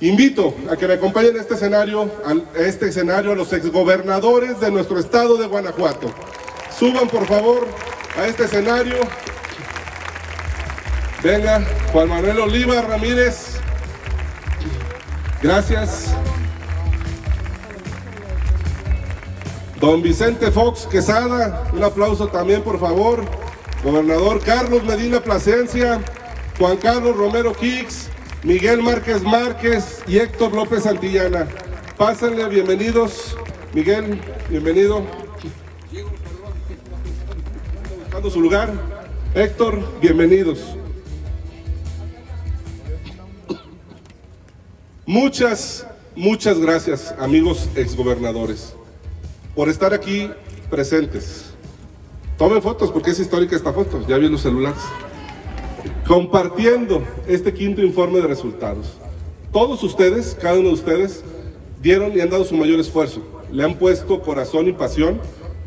Invito a que me acompañen a este escenario, a este escenario a los exgobernadores de nuestro estado de Guanajuato. Suban por favor a este escenario. Venga, Juan Manuel Oliva Ramírez. Gracias. Don Vicente Fox Quesada, un aplauso también por favor. Gobernador Carlos Medina Plasencia, Juan Carlos Romero Quix, Miguel Márquez Márquez y Héctor López Santillana. Pásenle, bienvenidos. Miguel, bienvenido. Buscando su lugar. Héctor, bienvenidos. Muchas, muchas gracias, amigos exgobernadores, por estar aquí presentes. Tomen fotos porque es histórica esta foto, ya vi los celulares compartiendo este quinto informe de resultados. Todos ustedes, cada uno de ustedes, dieron y han dado su mayor esfuerzo. Le han puesto corazón y pasión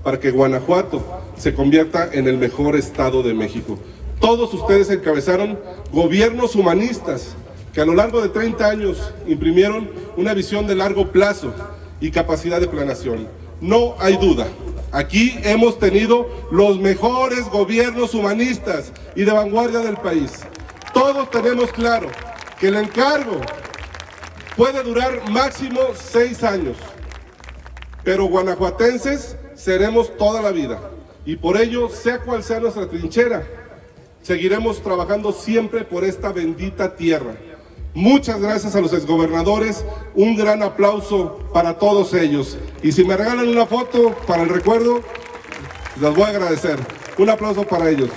para que Guanajuato se convierta en el mejor estado de México. Todos ustedes encabezaron gobiernos humanistas que a lo largo de 30 años imprimieron una visión de largo plazo y capacidad de planeación. No hay duda Aquí hemos tenido los mejores gobiernos humanistas y de vanguardia del país. Todos tenemos claro que el encargo puede durar máximo seis años, pero guanajuatenses seremos toda la vida. Y por ello, sea cual sea nuestra trinchera, seguiremos trabajando siempre por esta bendita tierra. Muchas gracias a los exgobernadores, un gran aplauso para todos ellos. Y si me regalan una foto para el recuerdo, les voy a agradecer. Un aplauso para ellos.